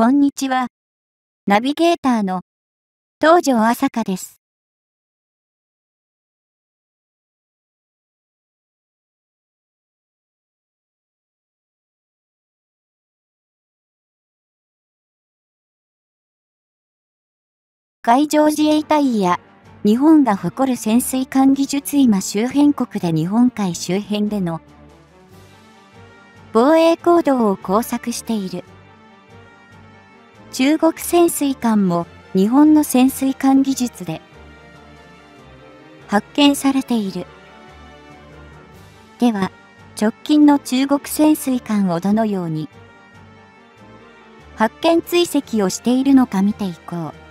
こんにちは。ナビゲーターの東條朝香です。海上自衛隊や日本が誇る潜水艦技術今周辺国で日本海周辺での防衛行動を工作している。中国潜水艦も日本の潜水艦技術で発見されている。では、直近の中国潜水艦をどのように発見追跡をしているのか見ていこう。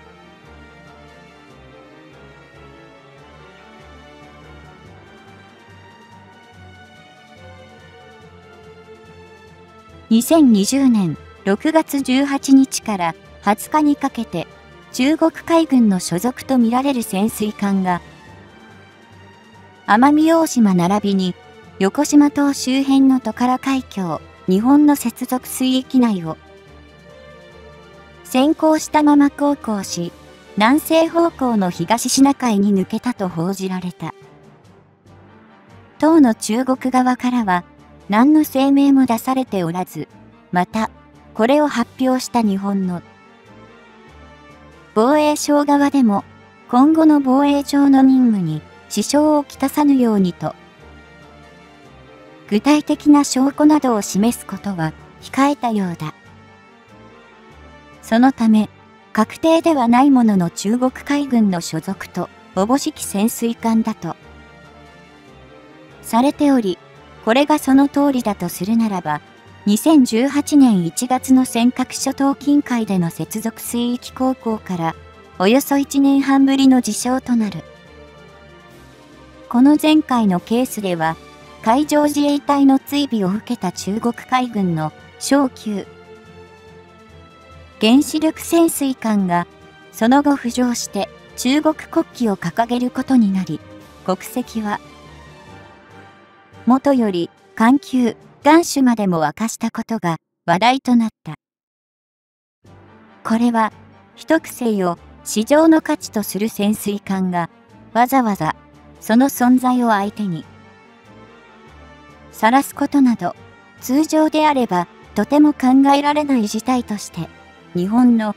2020年6月18日から20日にかけて中国海軍の所属とみられる潜水艦が奄美大島並びに横島島周辺のトカラ海峡日本の接続水域内を先行したまま航行し南西方向の東シナ海に抜けたと報じられた。当の中国側からは何の声明も出されておらず、また、これを発表した日本の防衛省側でも、今後の防衛上の任務に支障をきたさぬようにと、具体的な証拠などを示すことは控えたようだ。そのため、確定ではないものの中国海軍の所属と、おぼしき潜水艦だと、されており、これがその通りだとするならば、2018年1月の尖閣諸島近海での接続水域航行からおよそ1年半ぶりの事象となる。この前回のケースでは、海上自衛隊の追尾を受けた中国海軍の小級原子力潜水艦がその後浮上して中国国旗を掲げることになり、国籍は元より環球、元首までも沸かしたことが話題となった。これは、一癖を市場の価値とする潜水艦がわざわざその存在を相手に晒すことなど通常であればとても考えられない事態として日本の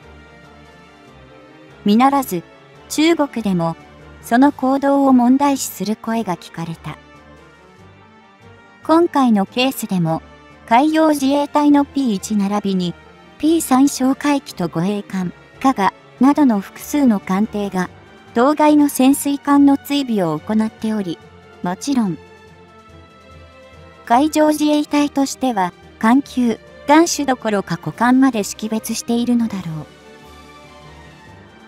見ならず中国でもその行動を問題視する声が聞かれた。今回のケースでも、海洋自衛隊の P1 並びに P3 小海機と護衛艦、加賀などの複数の艦艇が、当該の潜水艦の追尾を行っており、もちろん、海上自衛隊としては、艦級、艦首どころか股間まで識別しているのだろう。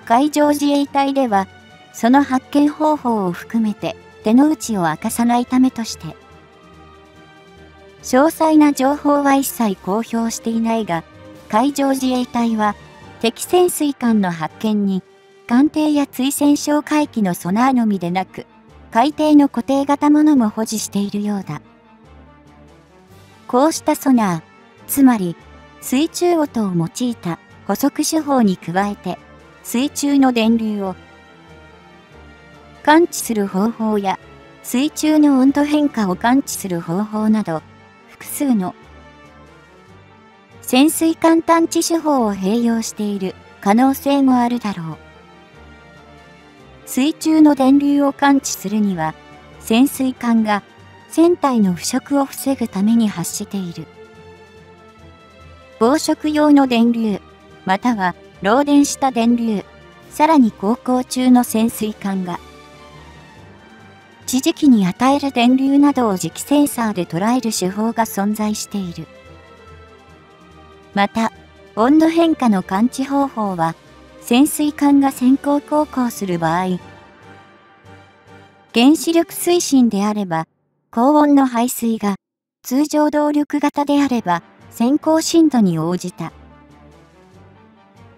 海上自衛隊では、その発見方法を含めて手の内を明かさないためとして、詳細な情報は一切公表していないが、海上自衛隊は敵潜水艦の発見に艦艇や追戦哨海機のソナーのみでなく、海底の固定型ものも保持しているようだ。こうしたソナー、つまり水中音を用いた補足手法に加えて、水中の電流を感知する方法や水中の温度変化を感知する方法など、複数の潜水艦探知手法を併用している可能性もあるだろう。水中の電流を感知するには、潜水艦が船体の腐食を防ぐために発している。防食用の電流、または漏電した電流、さらに航行中の潜水艦が地磁気に与える電流などを磁気センサーで捉える手法が存在している。また、温度変化の感知方法は、潜水艦が先行航行する場合、原子力推進であれば、高温の排水が、通常動力型であれば、先行深度に応じた。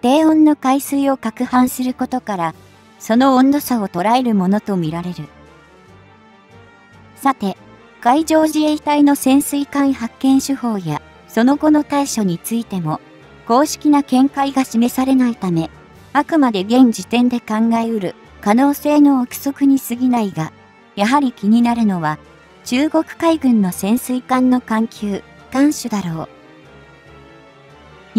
低温の海水を攪拌することから、その温度差を捉えるものとみられる。さて、海上自衛隊の潜水艦発見手法や、その後の対処についても、公式な見解が示されないため、あくまで現時点で考えうる可能性の憶測に過ぎないが、やはり気になるのは、中国海軍の潜水艦の艦級、艦首だろう。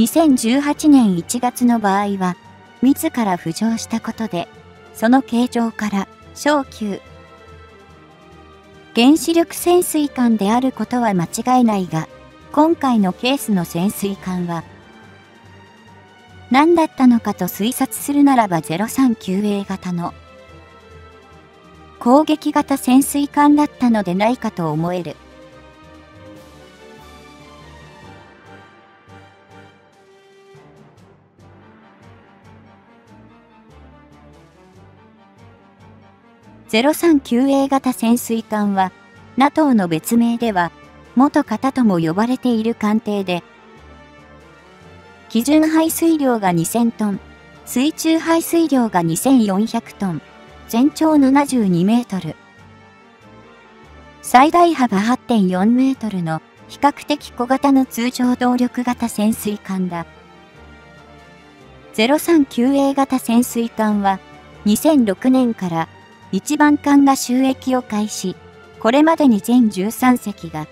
2018年1月の場合は、自ら浮上したことで、その形状から小級、原子力潜水艦であることは間違いないが、今回のケースの潜水艦は、何だったのかと推察するならば 039A 型の攻撃型潜水艦だったのでないかと思える。039A 型潜水艦は、NATO の別名では、元型とも呼ばれている艦艇で、基準排水量が2000トン、水中排水量が2400トン、全長72メートル。最大幅8.4メートルの比較的小型の通常動力型潜水艦だ。039A 型潜水艦は2006年から一番艦が収益を開始、これまでに全13隻が、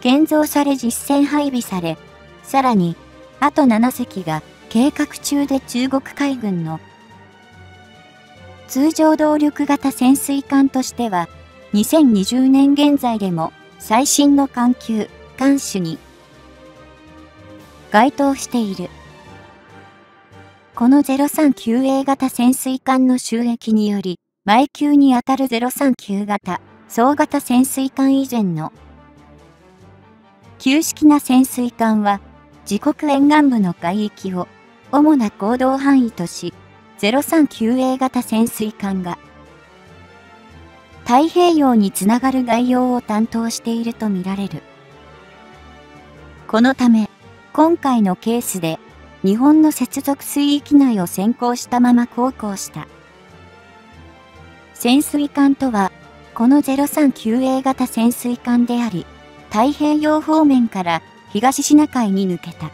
建造され実戦配備され、さらに、あと7隻が計画中で中国海軍の通常動力型潜水艦としては、2020年現在でも最新の艦級、艦種に該当している。この 039A 型潜水艦の収益により、前級にあたる039型、総型潜水艦以前の、旧式な潜水艦は、自国沿岸部の海域を、主な行動範囲とし、039A 型潜水艦が、太平洋につながる概要を担当しているとみられる。このため、今回のケースで日本の接続水域内を先行したまま航行した。潜水艦とは、この 039A 型潜水艦であり、太平洋方面から東シナ海に抜けた。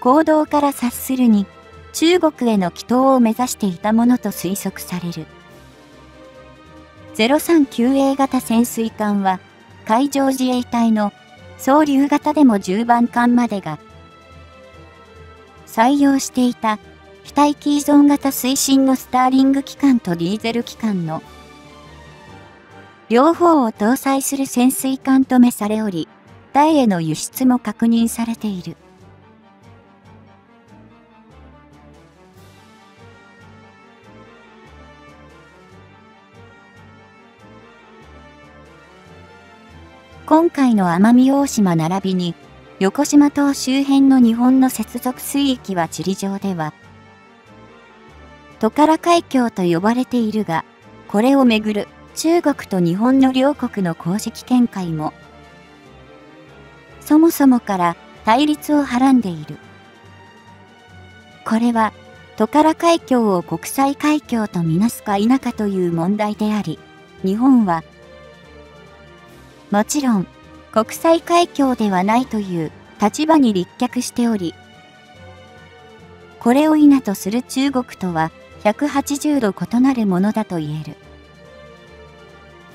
行動から察するに、中国への帰投を目指していたものと推測される。039A 型潜水艦は、海上自衛隊の総流型でも10番艦までが採用していた非待機依存型推進のスターリング機関とディーゼル機関の両方を搭載する潜水艦とめされおり、台への輸出も確認されている。今回の奄美大島並びに横島島周辺の日本の接続水域は地理上では、トカラ海峡と呼ばれているが、これをめぐる中国と日本の両国の公式見解も、そもそもから対立をはらんでいる。これは、トカラ海峡を国際海峡とみなすか否かという問題であり、日本は、もちろん、国際海峡ではないという立場に立脚しており、これを否とする中国とは180度異なるものだと言える。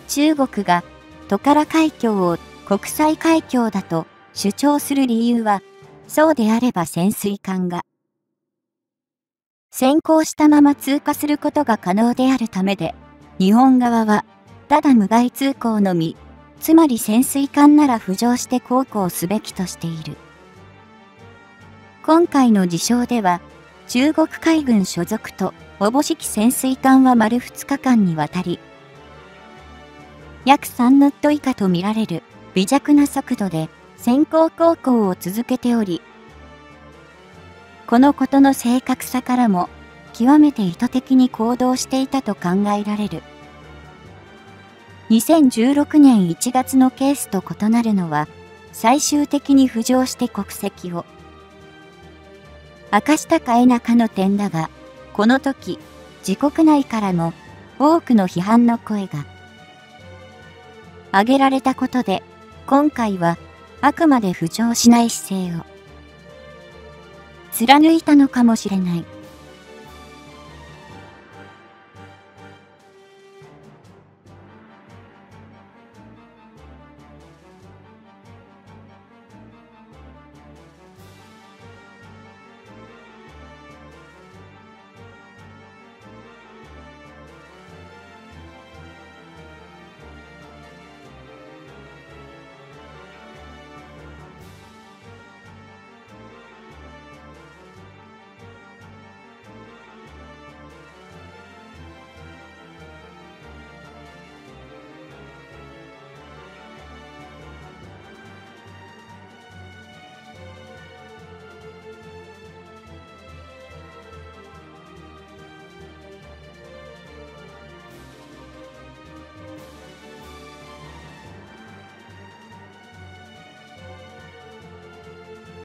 中国がトカラ海峡を国際海峡だと主張する理由は、そうであれば潜水艦が先行したまま通過することが可能であるためで、日本側はただ無害通行のみつまり潜水艦なら浮上して航行すべきとしている。今回の事象では、中国海軍所属とおぼしき潜水艦は丸2日間にわたり、約3ノット以下とみられる微弱な速度で先行航行を続けており、このことの正確さからも、極めて意図的に行動していたと考えられる。2016年1月のケースと異なるのは、最終的に浮上して国籍を。明かしたか否かの点だが、この時、自国内からも多くの批判の声が。挙げられたことで、今回はあくまで浮上しない姿勢を。貫いたのかもしれない。